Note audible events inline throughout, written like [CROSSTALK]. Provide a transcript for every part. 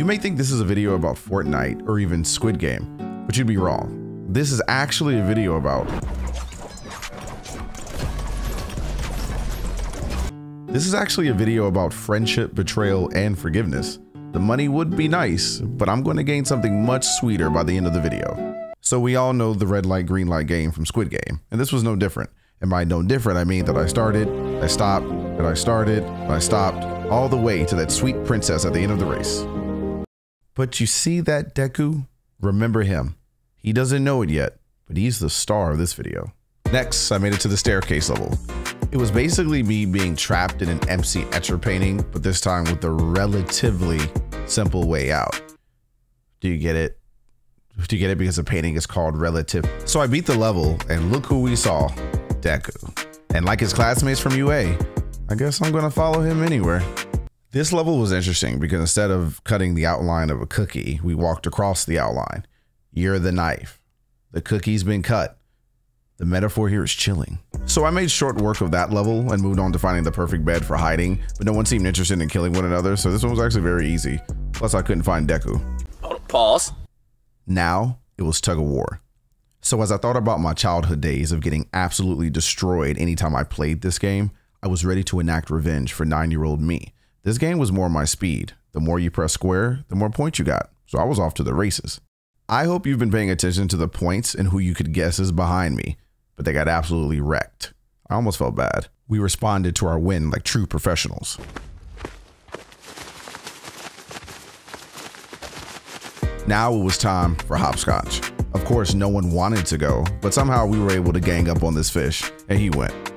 You may think this is a video about Fortnite or even Squid Game, but you'd be wrong. This is actually a video about This is actually a video about friendship, betrayal, and forgiveness. The money would be nice, but I'm going to gain something much sweeter by the end of the video. So we all know the red light, green light game from Squid Game, and this was no different. And by no different, I mean that I started, I stopped, that I started, I stopped, all the way to that sweet princess at the end of the race. But you see that Deku? Remember him. He doesn't know it yet, but he's the star of this video. Next, I made it to the staircase level. It was basically me being trapped in an MC Escher painting, but this time with a relatively simple way out. Do you get it? Do you get it? Because the painting is called Relative. So I beat the level, and look who we saw, Deku. And like his classmates from UA, I guess I'm gonna follow him anywhere. This level was interesting because instead of cutting the outline of a cookie, we walked across the outline. You're the knife. The cookie's been cut. The metaphor here is chilling. So I made short work of that level and moved on to finding the perfect bed for hiding, but no one seemed interested in killing one another, so this one was actually very easy. Plus I couldn't find Deku. Pause. Now it was tug of war. So as I thought about my childhood days of getting absolutely destroyed anytime I played this game, I was ready to enact revenge for nine-year-old me. This game was more my speed. The more you press square, the more points you got. So I was off to the races. I hope you've been paying attention to the points and who you could guess is behind me but they got absolutely wrecked. I almost felt bad. We responded to our win like true professionals. Now it was time for hopscotch. Of course, no one wanted to go, but somehow we were able to gang up on this fish, and he went.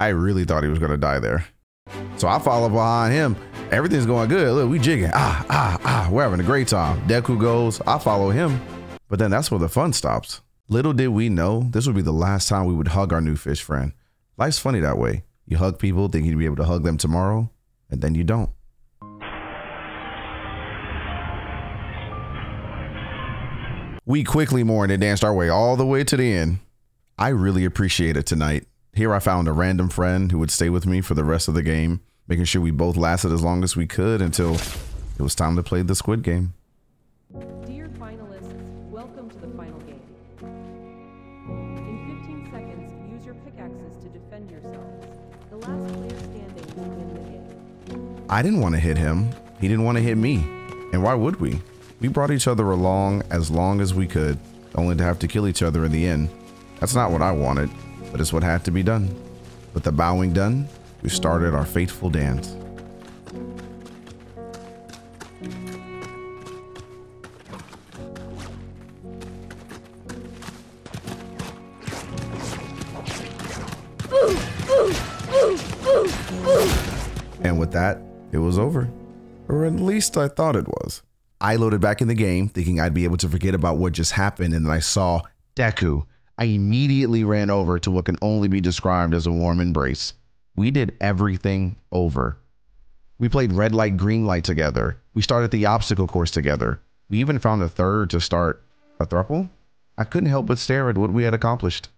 I really thought he was going to die there. So I follow behind him. Everything's going good. Look, we jigging. Ah, ah, ah. We're having a great time. Deku goes. I follow him. But then that's where the fun stops. Little did we know this would be the last time we would hug our new fish friend. Life's funny that way. You hug people thinking you'd be able to hug them tomorrow, and then you don't. We quickly mourned and danced our way all the way to the end. I really appreciate it tonight. Here I found a random friend who would stay with me for the rest of the game, making sure we both lasted as long as we could until it was time to play the Squid Game. Dear finalists, welcome to the final game. In 15 seconds, use your pickaxes to defend yourselves. The last player standing will win the game. I didn't want to hit him. He didn't want to hit me. And why would we? We brought each other along as long as we could, only to have to kill each other in the end. That's not what I wanted, but it's what had to be done. With the bowing done, we started our fateful dance. And with that, it was over. Or at least I thought it was. I loaded back in the game, thinking I'd be able to forget about what just happened, and then I saw Deku. I immediately ran over to what can only be described as a warm embrace. We did everything over. We played red light, green light together. We started the obstacle course together. We even found a third to start a thruple. I couldn't help but stare at what we had accomplished.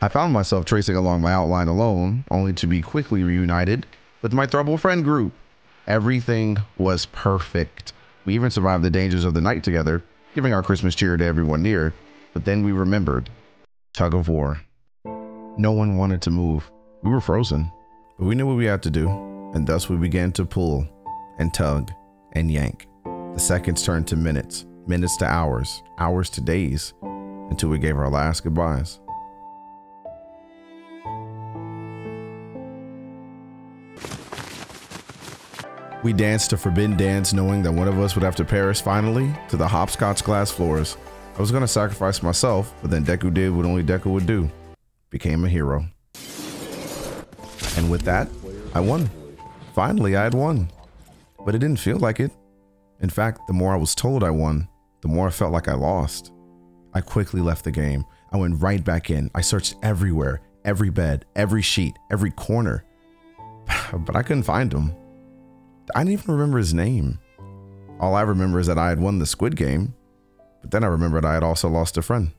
I found myself tracing along my outline alone, only to be quickly reunited with my thruple friend group. Everything was perfect. We even survived the dangers of the night together, giving our Christmas cheer to everyone near. But then we remembered tug of war. No one wanted to move. We were frozen, but we knew what we had to do, and thus we began to pull and tug and yank. The seconds turned to minutes, minutes to hours, hours to days, until we gave our last goodbyes. We danced a forbidden dance knowing that one of us would have to perish finally to the hopscotch glass floors. I was going to sacrifice myself, but then Deku did what only Deku would do. Became a hero. And with that, I won. Finally, I had won. But it didn't feel like it. In fact, the more I was told I won, the more I felt like I lost. I quickly left the game. I went right back in. I searched everywhere, every bed, every sheet, every corner. [SIGHS] But I couldn't find him. I didn't even remember his name. All I remember is that I had won the Squid Game, but then I remembered I had also lost a friend.